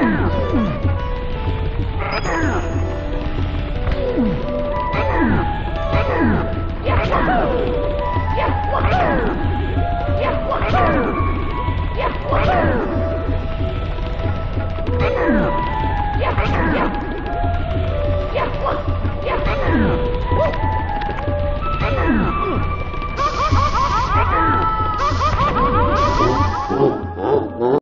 嗯嗯